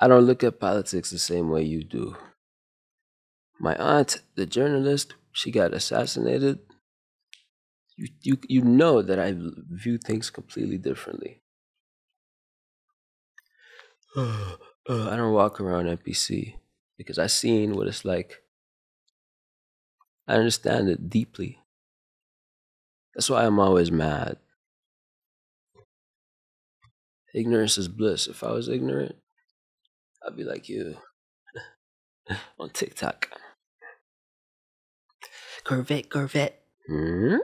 I don't look at politics the same way you do. My aunt, the journalist, she got assassinated. You, you, you know that I view things completely differently. I don't walk around NPC because I've seen what it's like. I understand it deeply. That's why I'm always mad. Ignorance is bliss. If I was ignorant, I'd be like you on TikTok. Corvette, Corvette. Hmm?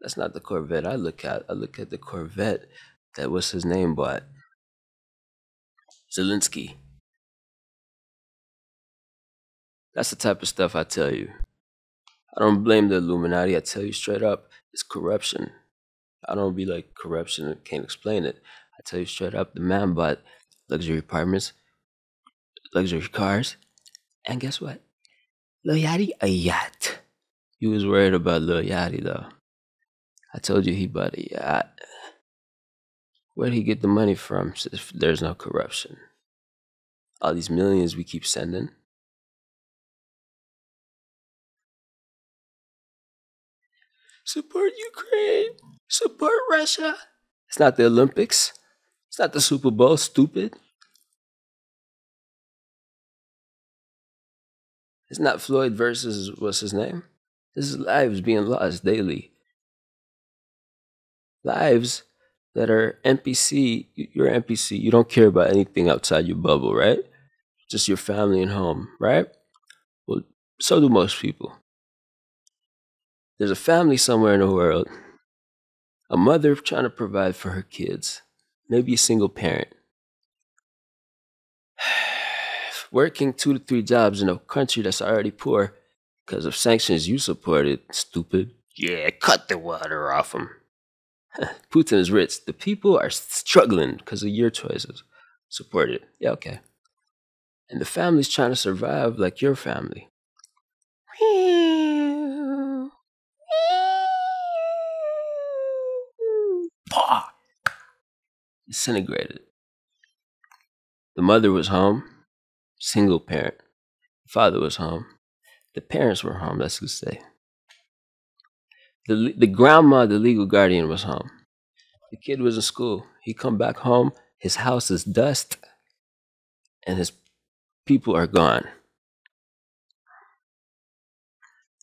That's not the Corvette I look at. I look at the Corvette that what's his name bought. Zelensky. That's the type of stuff I tell you. I don't blame the Illuminati. I tell you straight up, it's corruption. I don't be like corruption and can't explain it. I tell you straight up, the man bought luxury apartments, luxury cars, and guess what? Lil Yachty, a yacht. He was worried about Lil Yachty though. I told you he bought a yacht. Where'd he get the money from if there's no corruption? All these millions we keep sending. Support Ukraine. Support Russia. It's not the Olympics. It's not the Super Bowl, stupid. It's not Floyd versus what's his name? This is lives being lost daily. Lives that are NPC, you're NPC, you don't care about anything outside your bubble, right? Just your family and home, right? Well, so do most people. There's a family somewhere in the world, a mother trying to provide for her kids, maybe a single parent, working two to three jobs in a country that's already poor because of sanctions you supported, stupid. Yeah, cut the water off them. Putin is rich. The people are struggling because of your choices. Support it. Yeah, okay. And the family's trying to survive like your family. Disintegrated. The mother was home, single parent. The father was home. The parents were home, let's just say. The, the grandma, the legal guardian, was home. The kid was in school. He come back home. His house is dust, and his people are gone.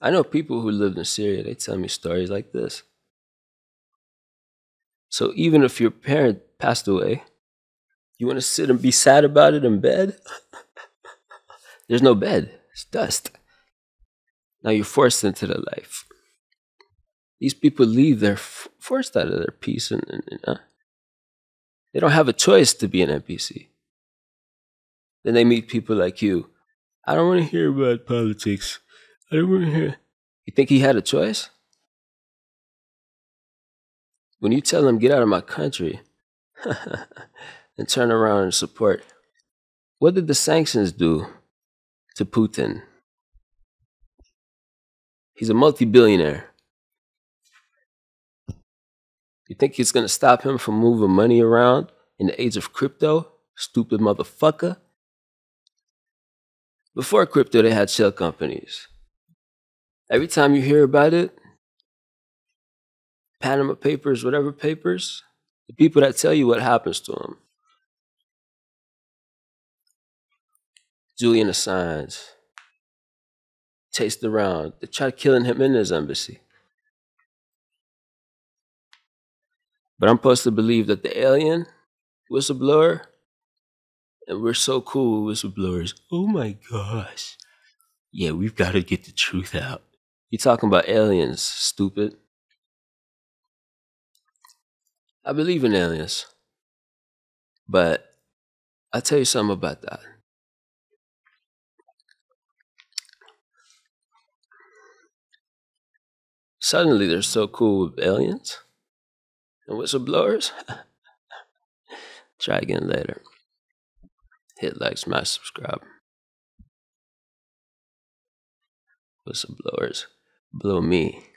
I know people who lived in Syria. They tell me stories like this. So even if your parent passed away, you want to sit and be sad about it in bed? There's no bed. It's dust. Now you're forced into the life. These people leave, they're forced out of their peace, and, and, and uh, they don't have a choice to be an NPC. Then they meet people like you. I don't want to hear about politics. I don't want to hear. You think he had a choice? When you tell him, get out of my country, and turn around and support, what did the sanctions do to Putin? He's a multi billionaire. You think he's going to stop him from moving money around in the age of crypto? Stupid motherfucker. Before crypto, they had shell companies. Every time you hear about it, Panama Papers, whatever papers, the people that tell you what happens to them. Julian Assange chased around. They tried killing him in his embassy. But I'm supposed to believe that the alien was a whistleblower, and we're so cool with whistleblowers. Oh my gosh. Yeah, we've got to get the truth out. You talking about aliens, stupid. I believe in aliens. But I'll tell you something about that. Suddenly they're so cool with aliens and whistleblowers. Try again later. Hit like, smash, subscribe. Whistleblowers blow me.